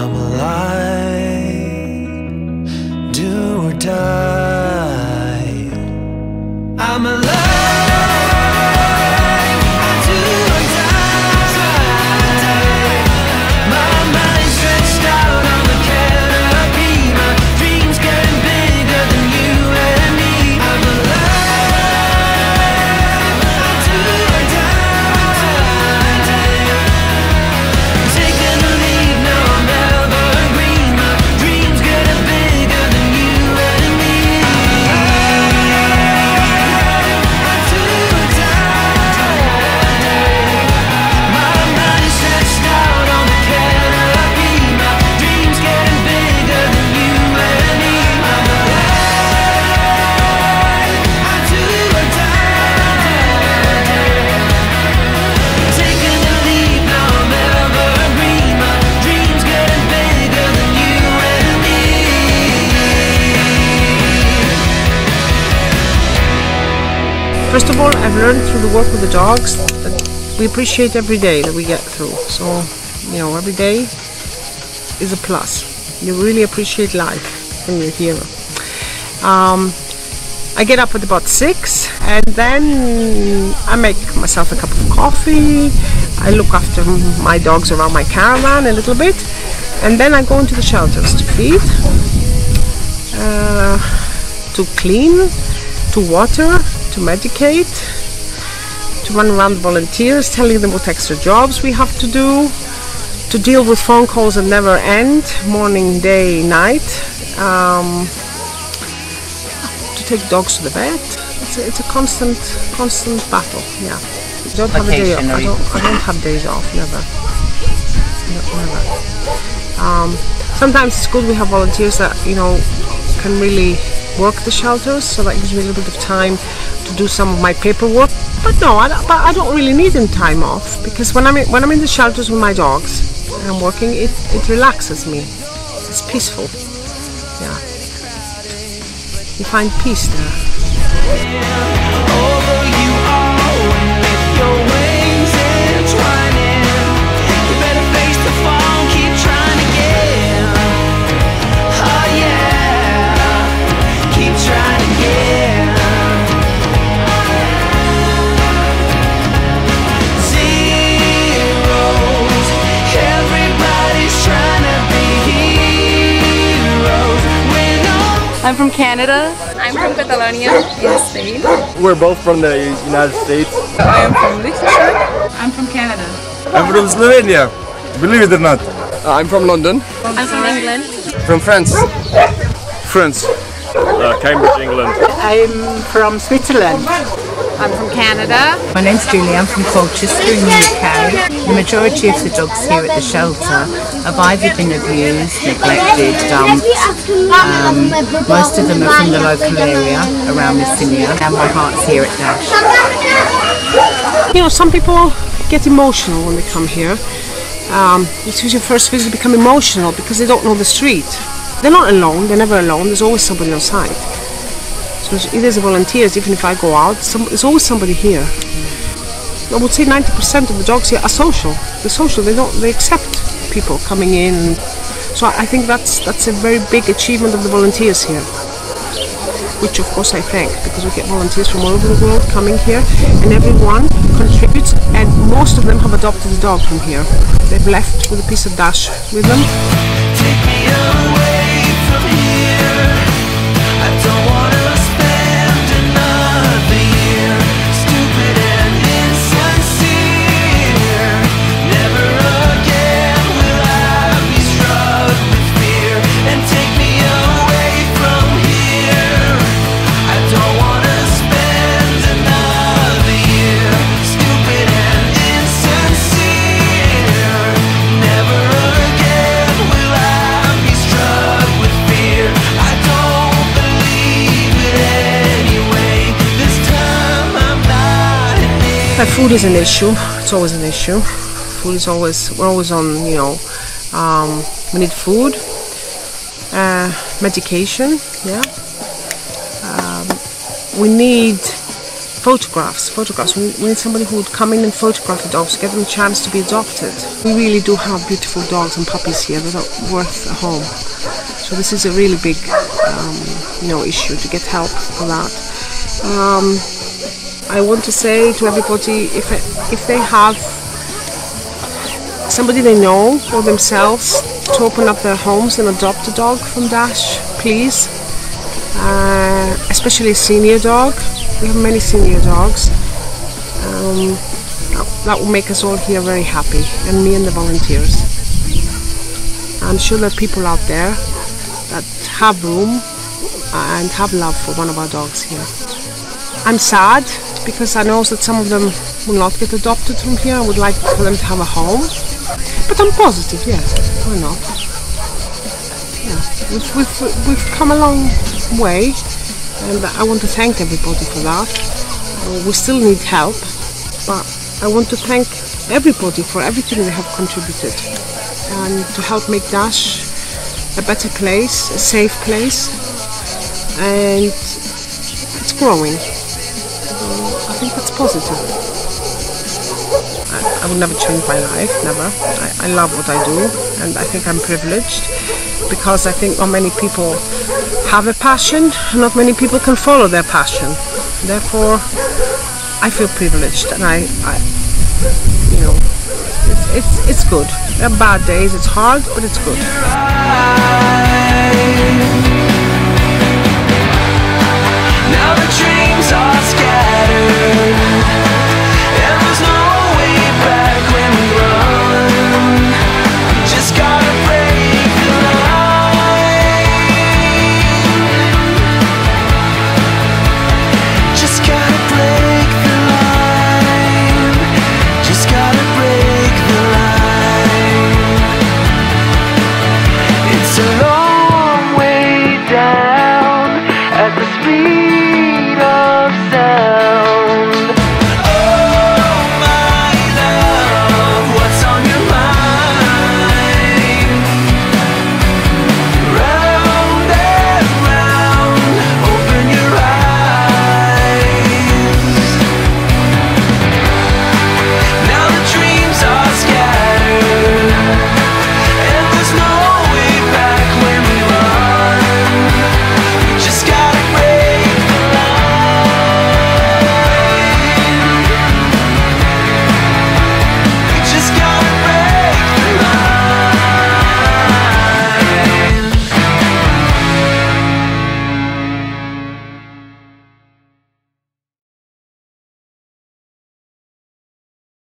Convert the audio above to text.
I'm alive, First of all, I've learned through the work with the dogs that we appreciate every day that we get through. So, you know, every day is a plus. You really appreciate life when you're here. Um, I get up at about six and then I make myself a cup of coffee. I look after my dogs around my caravan a little bit and then I go into the shelters to feed, uh, to clean, to water, to medicate, to run around volunteers, telling them what extra jobs we have to do, to deal with phone calls that never end, morning, day, night, um, to take dogs to the vet. It's a, it's a constant, constant battle. Yeah, I don't have a day off. I don't, I don't have days off. Never. Never. Um, sometimes it's good we have volunteers that you know can really work the shelters, so that gives me a little bit of time to do some of my paperwork. But no, I, don't- but I don't really need any time off because when I'm in, when I'm in the shelters with my dogs and I'm working, it, it relaxes me. It's peaceful. Yeah, you find peace there. I'm from Canada. I'm from Catalonia in Spain. We're both from the United States. I am from Liechtenstein. I'm from Canada. I'm from Slovenia. Believe it or not. I'm from London. I'm from England. From France. France. Uh, Cambridge, England. I'm from Switzerland. I'm from Canada. My name's Julie. I'm from Colchester in the UK. The majority of the dogs here at the shelter have either been abused, neglected, dumped. Um, most of them are from the local area around Messinia, and my heart's here at Dash. You know, some people get emotional when they come here. Um, it's usually first visit become emotional because they don't know the street. They're not alone. They're never alone. There's always somebody on site. So either the volunteers, even if I go out, some, there's always somebody here. I would say 90% of the dogs here are social. They're social. They don't. They accept people coming in. So I I think that's that's a very big achievement of the volunteers here which of course I thank because we get volunteers from all over the world coming here and everyone contributes and most of them have adopted a dog from here. They've left with a piece of dash with them. Food is an issue. It's always an issue. Food is always we're always on. You know, um, we need food, uh, medication. Yeah. Um, we need photographs. Photographs. We, we need somebody who would come in and photograph the dogs, give them a chance to be adopted. We really do have beautiful dogs and puppies here that are worth a home. So this is a really big, um, you know, issue to get help for that. Um, I want to say to everybody, if if they have somebody they know or themselves to open up their homes and adopt a dog from Dash, please. Uh, especially a senior dog. We have many senior dogs. Um, that will make us all here very happy, and me and the volunteers. I'm sure there are people out there that have room and have love for one of our dogs here. I'm sad because I know that some of them will not get adopted from here. I would like for them to have a home. But I'm positive, yes. Why not? Yeah. We've, we've, we've come a long way and I want to thank everybody for that. Uh, we still need help, but I want to thank everybody for everything they have contributed and to help make Dash a better place, a safe place, and it's growing. Think that's positive. I, I would never change my life, never. I, I love what I do, and I think I'm privileged because I think not many people have a passion, and not many people can follow their passion. Therefore, I feel privileged, and I, I you know, it's, it's, it's good. There are bad days, it's hard, but it's good. Now the